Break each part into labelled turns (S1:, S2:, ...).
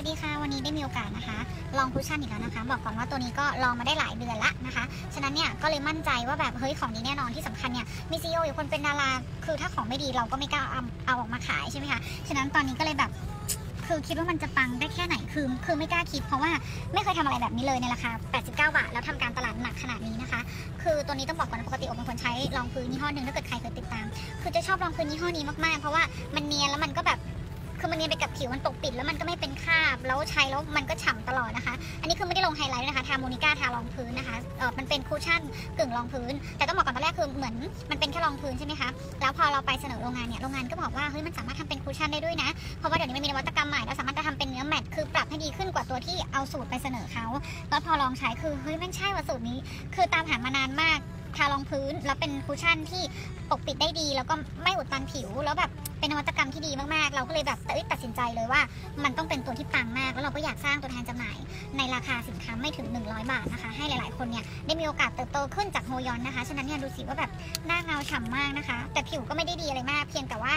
S1: วัสดีค่ะวันนี้ได้มีโอกาสนะคะ ลอง cushion อีกแล้วนะคะ บอกก่อนว่าตัวนี้ก็ลองมาได้หลายเดือนละนะคะ ฉะนั้นเนี่ยก็เลยมั่นใจว่าแบบเฮ้ยของนี้แน่นอนที่สำคัญเนี่ยมีซีออยู่คนเป็นดาราคือถ้าของไม่ดีเราก็ไม่กล้าเอาเอาออกมาขายใช่ไหมคะฉะนั้นตอนนี้ก็เลยแบบคือคิดว่ามันจะปังได้แค่ไหนคือคือไม่กล้าคิดเพราะว่าไม่เคยทำอะไรแบบนี้เลยในราคา 89 บาท แล้วทำการตลาดหนักขนาดนี้นะคะ คือตัวนี้ต้องบอกก่อนปกติโอเป็นคนใช้รองพื้นยี่ห้อหนึ่งถ้าเกิดใครเคยติดตาม คือจะชอบรองพื้นยี่ห้อนี้มากๆ เพราะว่ามันเนียนแล้วมันก็แบบ คือมันเนียนไปกับผิวมันปกปิดแล้วมันก็ไม่เป็นคราบ แล้วใช้แล้วมันก็ฉ่ำตลอดนะคะ อันนี้คือไม่ได้ลงไฮไลท์นะคะ ทาโมนิก้าทารองพื้นนะคะเออมันเป็น cushion กึ่งรองพื้น แต่ต้องบอกก่อนตอนแรกคือเหมือนมันเป็นแค่รองพื้นใช่ไหมคะ แล้วพอเราไปเสนอโรงงานเนี่ยโรงงานก็บอกว่าเฮ้ยมันสามารถทำเป็น cushion ได้ด้วยนะ เพราะว่าเดี๋ยวนี้มันมีนวัตกรรมใหม่แล้วสามารถจะทำเป็นเนื้อ matte คือปรับให้ดีขึ้นกว่าตัวที่เอาสูตรไปเสนอเขาแล้วพอลองใช้คือเฮ้ยแม่งใช่ว่าสูตรนี้ คือตามหามานานมาก ทารองพื้น แล้วเป็นคูชั่นที่ปกปิดได้ดี แล้วก็ไม่อุดตันผิว แล้วแบบเป็นนวัตกรรมที่ดีมากๆ เราก็เลยแบบตัดสินใจเลยว่า มันต้องเป็นตัวที่ปังมาก แล้วเราก็อยากสร้างตัวแทนจำหน่าย ในราคาสินค้าไม่ถึง 100 บาทนะคะ ให้หลายๆ คนเนี่ยได้มีโอกาสเติบโตขึ้นจากโฮยอนนะคะ ฉะนั้นเนี่ยดูสิว่าแบบหน้าเงาฉ่ำมากนะคะ แต่ผิวก็ไม่ได้ดีอะไรมาก เพียงแต่ว่า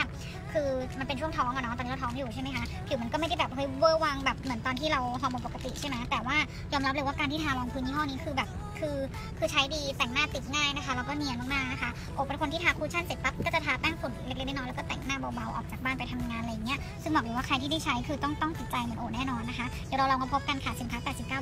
S1: คือมันเป็นช่วงท้องอะเนาะ ตอนนี้เราท้องอยู่ใช่ไหมคะ ผิวมันก็ไม่ได้แบบเฮ้ยเวอร์วังแบบเหมือนตอนที่เราฮอร์โมนปกติใช่ไหมแต่ว่ายอมรับเลยว่าการที่ทารองพื้นยี่ห้อนี้คือแบบ คือคือใช้ดีแต่งหน้าติดง่ายนะคะแล้วก็เนียนมากๆนะคะโอเป็นคนที่ทาคูชั่นเสร็จปั๊บก็จะทาแป้งฝุ่นเล็กๆน้อยๆแล้วก็แต่งหน้าเบาๆออกจากบ้านไปทำงานอะไรเงี้ยซึ่งบอกเลยว่าใครที่ได้ใช้คือต้องต้องติดใจเหมือนโอแน่นอนนะคะเดี๋ยวเราลองมาพบกันค่ะสินค้า89